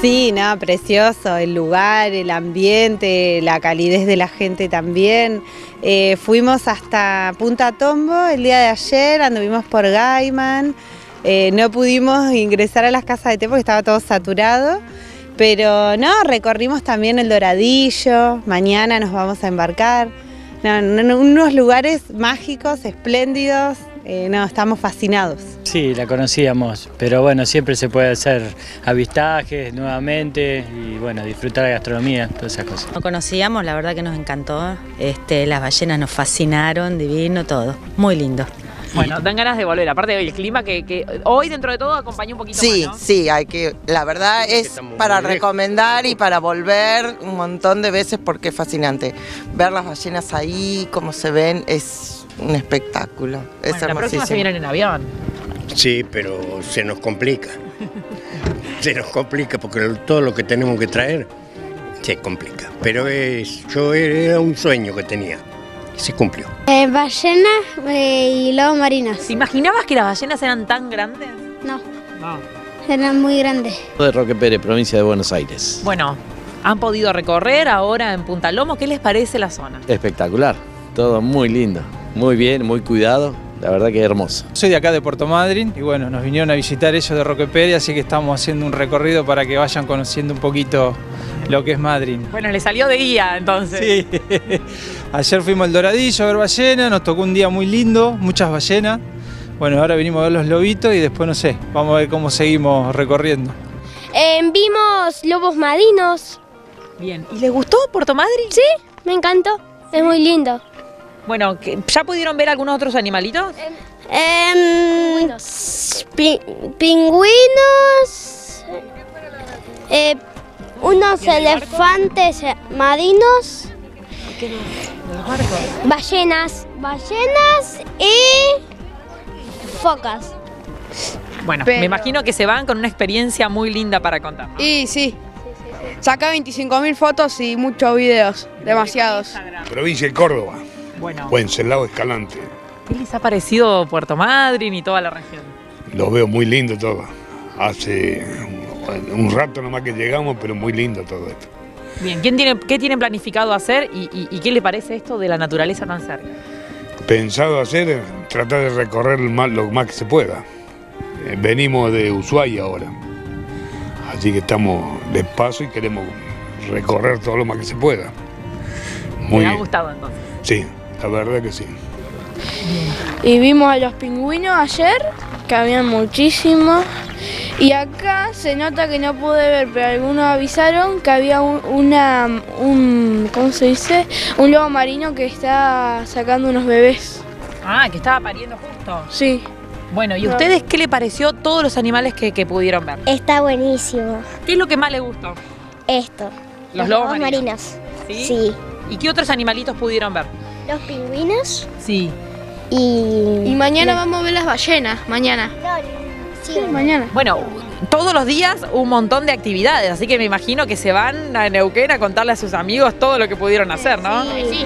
Sí, no, precioso, el lugar, el ambiente, la calidez de la gente también. Eh, fuimos hasta Punta Tombo el día de ayer, anduvimos por Gaiman, eh, no pudimos ingresar a las casas de té porque estaba todo saturado, pero no, recorrimos también el Doradillo, mañana nos vamos a embarcar. No, no, no, unos lugares mágicos, espléndidos, eh, no, estamos fascinados. Sí, la conocíamos, pero bueno, siempre se puede hacer avistajes nuevamente y bueno, disfrutar la gastronomía, todas esas cosas. No conocíamos, la verdad que nos encantó, este, las ballenas nos fascinaron, divino, todo, muy lindo. Bueno, dan ganas de volver, aparte del clima que, que hoy dentro de todo acompañó un poquito Sí, más, ¿no? sí, hay que, la verdad es para recomendar y para volver un montón de veces porque es fascinante. Ver las ballenas ahí, cómo se ven, es un espectáculo, es Bueno, la próxima se vienen en avión. Sí, pero se nos complica. Se nos complica porque todo lo que tenemos que traer se complica. Pero es, yo era un sueño que tenía. y Se cumplió. Eh, ballenas eh, y lobos marinos. ¿Te imaginabas que las ballenas eran tan grandes? No, No. eran muy grandes. de Roque Pérez, provincia de Buenos Aires. Bueno, han podido recorrer ahora en Punta Lomo. ¿Qué les parece la zona? Espectacular, todo muy lindo, muy bien, muy cuidado, la verdad que hermoso. Soy de acá de Puerto Madryn y bueno, nos vinieron a visitar ellos de Roque Pérez, así que estamos haciendo un recorrido para que vayan conociendo un poquito lo que es Madryn. Bueno, le salió de guía entonces. Sí, ayer fuimos al Doradillo a ver ballenas, nos tocó un día muy lindo, muchas ballenas. Bueno, ahora venimos a ver los lobitos y después no sé, vamos a ver cómo seguimos recorriendo. Eh, vimos lobos marinos. Bien. ¿Y les gustó Puerto Madryn? Sí, me encantó. Es muy lindo. Bueno, ¿que- ¿ya pudieron ver algunos otros animalitos? Em, pi- pingüinos. eh, unos elefantes marinos. Ballenas. Ballenas y focas. Bueno, Pero- me imagino que se van con una experiencia muy linda para contar. ¿no? Y sí, saca 25.000 fotos y muchos videos, demasiados. Provincia de Córdoba, Bueno, Wenceslao Escalante. ¿qué les ha parecido Puerto Madryn y toda la región? Lo veo muy lindo todo. Hace un- rato nomás que llegamos, pero muy lindo todo esto. Bien, ¿quién tiene, ¿qué tienen planificado hacer y, y- y qué le parece esto de la naturaleza tan cerca? Pensado hacer, tratar de recorrer lo más, que se pueda. Eh, Venimos de Ushuaia ahora. Así que estamos despacio y queremos recorrer todo lo más que se pueda. Muy ¿Les ha gustado entonces? Sí, la verdad que sí. Y vimos a los pingüinos ayer, que habían muchísimos. Y acá se nota que no pude ver, pero algunos avisaron que había un, una, un, ¿cómo se dice? Un lobo marino que está sacando unos bebés. Ah, que estaba pariendo justo. Sí. Bueno, ¿y ustedes qué le pareció todos los animales que, que pudieron ver? Está buenísimo. ¿Qué es lo que más les gustó? Esto. Los lobos marinos. marinos. ¿Sí? ¿Y qué otros animalitos pudieron ver? Los pingüinos Sí. y... Y mañana vamos a ver las ballenas, mañana. Sí, Mañana. Bueno, todos los días un montón de actividades, así que me imagino que se van a Neuquén a contarle a sus amigos todo lo que pudieron hacer, ¿no? Sí.